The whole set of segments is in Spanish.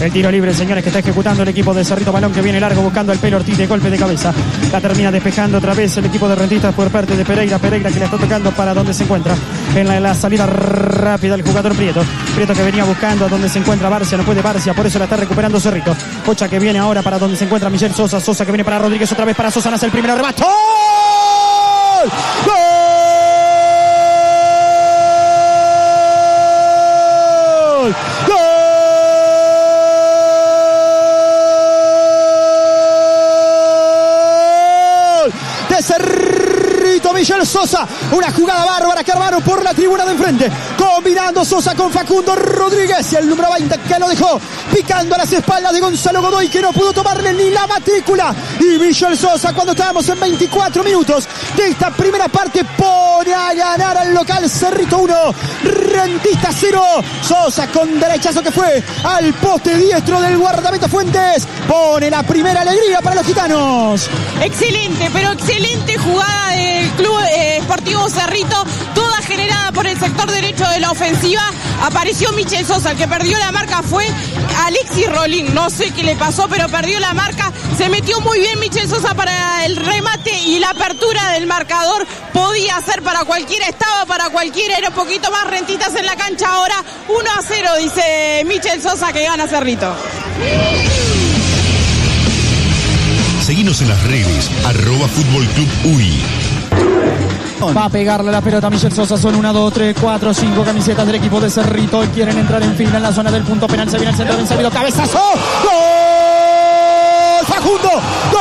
El tiro libre, señores, que está ejecutando el equipo de Cerrito Balón que viene largo buscando el pelo Ortiz de golpe de cabeza. La termina despejando otra vez el equipo de Rentistas por parte de Pereira. Pereira que le está tocando para donde se encuentra. En la, la salida rápida el jugador Prieto. Prieto que venía buscando a donde se encuentra Barcia. No puede Barcia, por eso la está recuperando Cerrito. Pocha que viene ahora para donde se encuentra Michel Sosa. Sosa que viene para Rodríguez otra vez para Sosa. Nace el primer remate. ¡Gol! Cerrito Michel Sosa. Una jugada bárbara que armaron por la tribuna de enfrente. Combinando Sosa con Facundo Rodríguez. Y el número 20 que lo dejó picando a las espaldas de Gonzalo Godoy que no pudo tomarle ni la matrícula. Y Michel Sosa cuando estábamos en 24 minutos de esta primera parte pone a ganar al local Cerrito 1. Rentista 0. Sosa con derechazo que fue al poste diestro del guardameta Fuentes. Pone la primera alegría para los gitanos. Excelente, pero excelente jugada del Club sector derecho de la ofensiva. Apareció Michel Sosa, el que perdió la marca fue Alexis Rolín. No sé qué le pasó, pero perdió la marca. Se metió muy bien Michel Sosa para el remate y la apertura del marcador. Podía ser para cualquiera, estaba para cualquiera, era un poquito más rentitas en la cancha. Ahora 1 a 0, dice Michel Sosa que gana Cerrito. Seguinos en las redes, arroba Fútbol Club UI. Va a pegarle la pelota a Michel Sosa. Son 1, 2, 3, 4, 5 camisetas del equipo de Cerrito. Quieren entrar en fila en la zona del punto penal. Se viene el centro bien servido. Cabezazo. ¡Gol! Facundo. ¡Gol!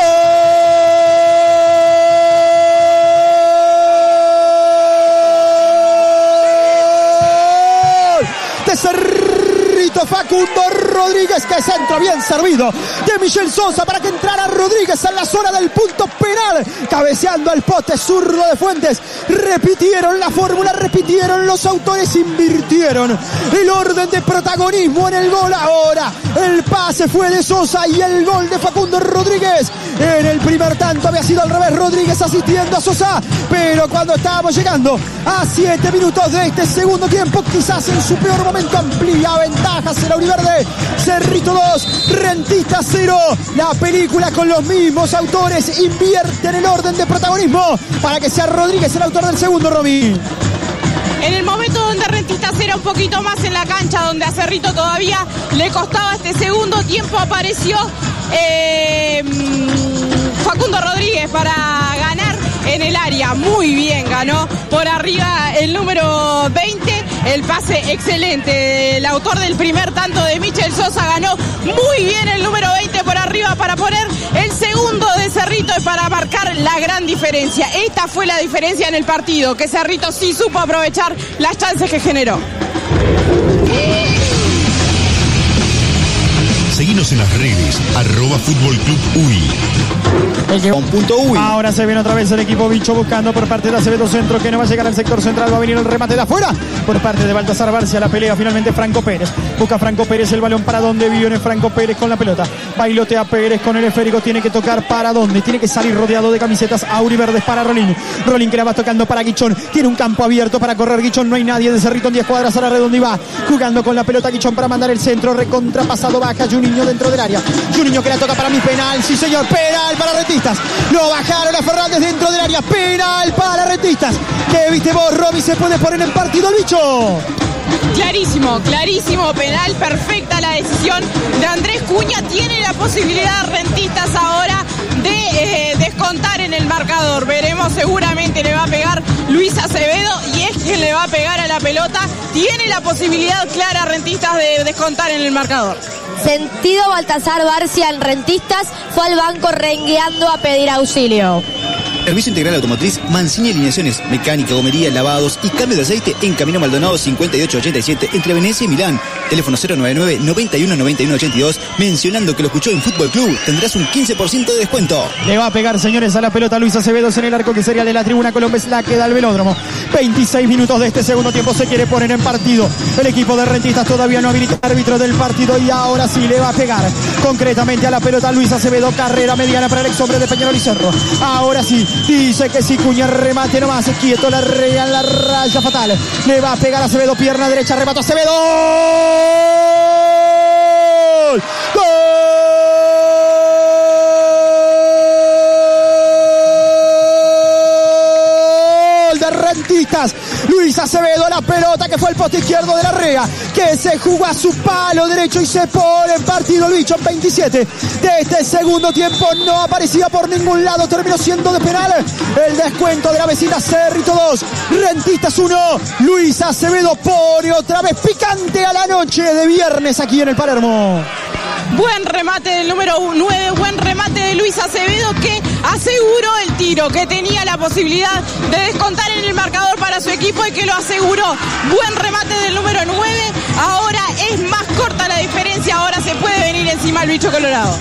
De Cerrito Facundo Rodríguez, que centro bien servido de Michel Sosa para que entrara Rodríguez en la zona del punto penal, cabeceando al poste zurdo de Fuentes. Repitieron la fórmula, repitieron los autores, invirtieron el orden de protagonismo en el gol. Ahora el pase fue de Sosa y el gol de Facundo Rodríguez. En el primer tanto había sido al revés, Rodríguez asistiendo a Sosa, pero cuando estábamos llegando a 7 minutos de este segundo tiempo, quizás en su peor momento amplía ventajas el Auriverde. Cerrito 2, Rentista 0. La película con los mismos autores invierte en el orden de protagonismo para que sea Rodríguez el autor del segundo, Romy. En el momento donde Rentistas era un poquito más en la cancha, donde a Cerrito todavía le costaba este segundo tiempo, apareció eh, Facundo Rodríguez para ganar en el área. Muy bien, ganó por arriba el número 20. El pase excelente. El autor del primer tanto de Michel Sosa ganó muy bien el número 20 por arriba para poner el segundo de Cerrito y para marcar la gran diferencia. Esta fue la diferencia en el partido, que Cerrito sí supo aprovechar las chances que generó. Seguinos en las redes, arroba Fútbol Club UI. Punto. Ahora se viene otra vez el equipo bicho buscando por parte de Acevedo Centro que no va a llegar al sector central. Va a venir el remate de afuera por parte de Baltasar Barcia. La pelea finalmente Franco Pérez. Busca Franco Pérez el balón para donde viene Franco Pérez con la pelota. Bailotea Pérez con el esférico. Tiene que tocar para dónde. Tiene que salir rodeado de camisetas auriverdes para Rolín. Rolín que la va tocando para Guichón. Tiene un campo abierto para correr Guichón. No hay nadie de Cerrito en 10 cuadras a la redonda y va jugando con la pelota Guichón para mandar el centro. Recontrapasado baja Juninho dentro del área. Que la toca para mi penal. Sí, señor. Penal para Rentistas. Lo bajaron a Fernández dentro del área. Penal para Rentistas. Que viste vos, Romy, se puede poner en partido el bicho. Clarísimo, clarísimo, penal, perfecta la decisión de Andrés Cuña. Tiene la posibilidad Rentistas ahora de eh, descontar en el marcador. Veremos, seguramente le va a pegar Luis Acevedo y es quien le va a pegar a la pelota. Tiene la posibilidad clara Rentistas de descontar en el marcador. Sentido Baltasar Barcia en Rentistas fue al banco rengueando a pedir auxilio. Servicio Integral Automotriz, Mancini Alineaciones, Mecánica, Gomería, Lavados y Cambio de Aceite en Camino Maldonado 5887 entre Venecia y Milán. Teléfono 099 91 91 82. Mencionando que lo escuchó en Fútbol Club, tendrás un 15% de descuento. Le va a pegar, señores, a la pelota Luis Acevedo en el arco que sería de la tribuna Colombia. La queda al velódromo. 26 minutos de este segundo tiempo se quiere poner en partido. El equipo de Rentistas todavía no habilita el árbitro del partido y ahora sí le va a pegar concretamente a la pelota Luis Acevedo. Carrera mediana para el ex hombre de Peñarol y. Ahora sí, dice que si Cuña remate nomás, quieto la rea la raya fatal. Le va a pegar a Acevedo, pierna derecha, rebato Acevedo. Luis Acevedo, la pelota que fue el poste izquierdo de la Rea, que se jugó a su palo derecho y se pone en partido en 27 de este segundo tiempo. No aparecía por ningún lado, terminó siendo de penal. El descuento de la vecina Cerrito 2, Rentistas 1. Luis Acevedo pone otra vez picante a la noche de viernes aquí en el Palermo. Buen remate del número 9, buen remate de Luis Acevedo que aseguró el tiro, que tenía la posibilidad de descontar en el marcador para su equipo y que lo aseguró. Buen remate del número 9, ahora es más corta la diferencia, ahora se puede venir encima el bicho colorado.